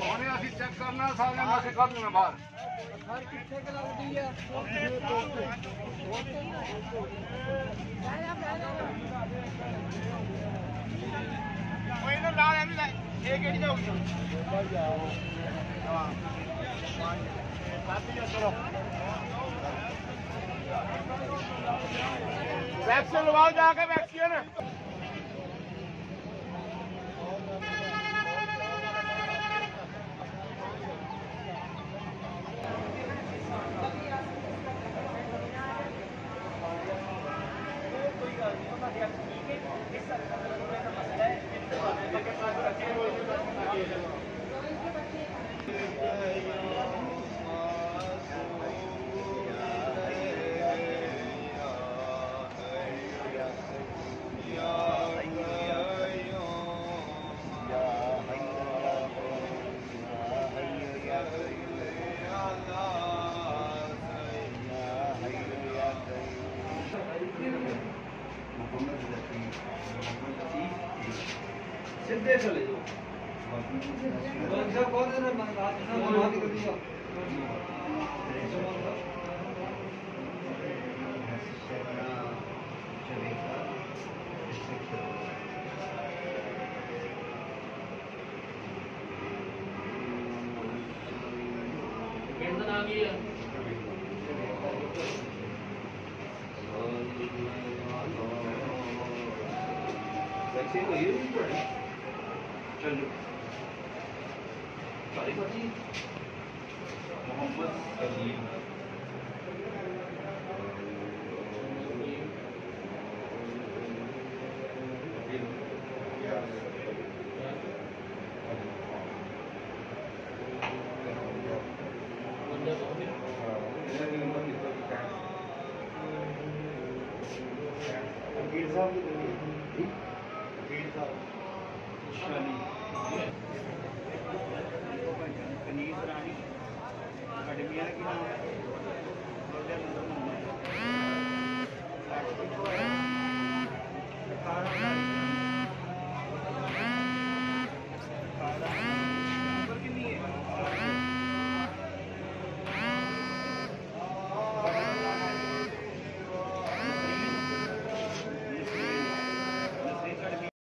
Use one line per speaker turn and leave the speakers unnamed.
ਉਹਨੇ ਅਸੀਂ ਚੈੱਕ ਕਰਨਾ ਸਾਰੇ ਮਸੇ ਕੱਢ ਦੇਣਾ ਬਾਹਰ
ਹਰ ਕਿੱਥੇ ਕਿ ਲੱਗਦੀ ਆ
ਉਹ ਇਹਨਾਂ ਨਾਲ ਐਵੇਂ ਲੈ ਇਹ ਕਿਹੜੀ ਜਾਊਗੀ ਹਾਂ ਸਾਥੀ ਚਲੋ ਵੈਕਸੀਨ ਲਵਾਓ ਜਾ ਕੇ ਵੈਕਸੀਨ
सिद्धे चले जाओ।
कौन है
ना रात में वहाँ निकल दिया। Let's see what you Genou. Par. you know,